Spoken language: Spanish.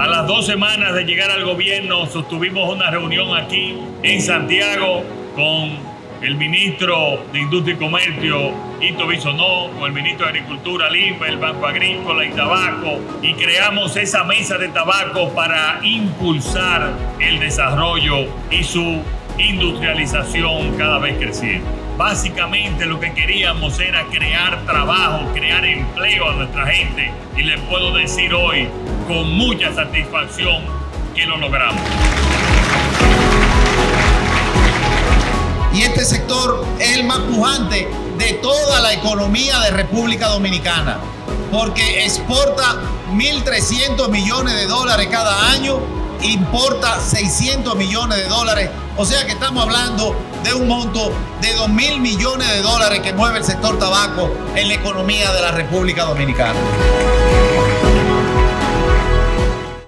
A las dos semanas de llegar al gobierno, sostuvimos una reunión aquí en Santiago con el ministro de Industria y Comercio, Ito Bisonó, con el ministro de Agricultura, Limba, el Banco Agrícola y Tabaco, y creamos esa mesa de tabaco para impulsar el desarrollo y su industrialización cada vez creciendo. Básicamente lo que queríamos era crear trabajo, crear empleo a nuestra gente y les puedo decir hoy con mucha satisfacción que lo logramos. y este sector es el más pujante de toda la economía de República Dominicana, porque exporta 1.300 millones de dólares cada año, importa 600 millones de dólares, o sea que estamos hablando de un monto de 2.000 millones de dólares que mueve el sector tabaco en la economía de la República Dominicana.